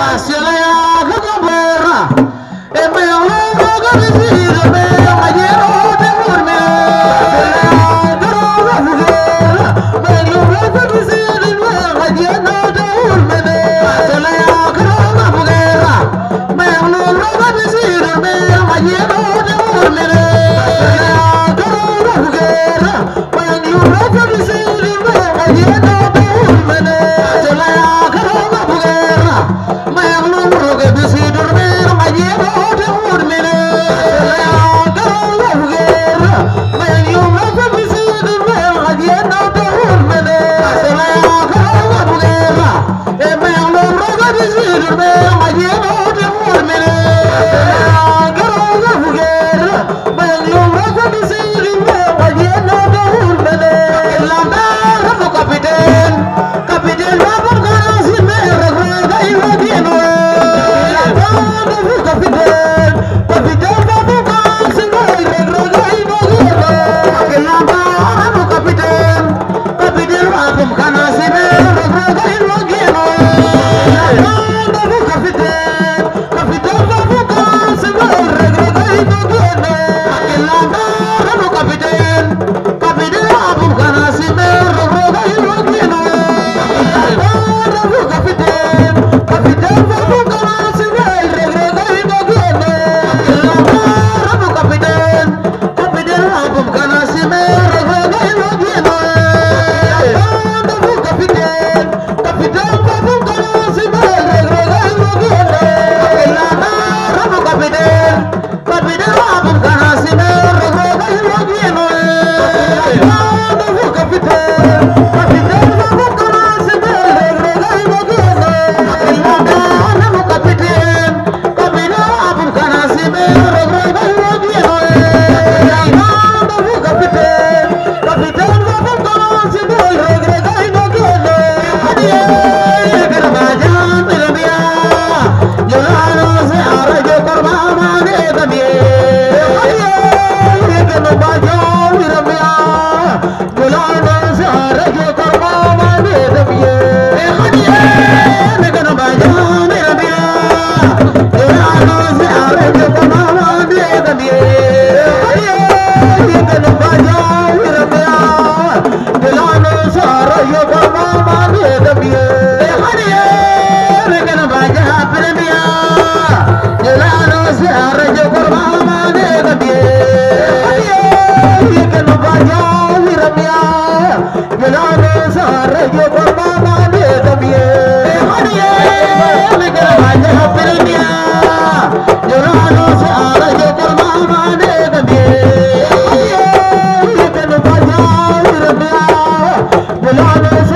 Nasıl ya? Capitán, capitán, capitán, capitán, capitán, capitán, la la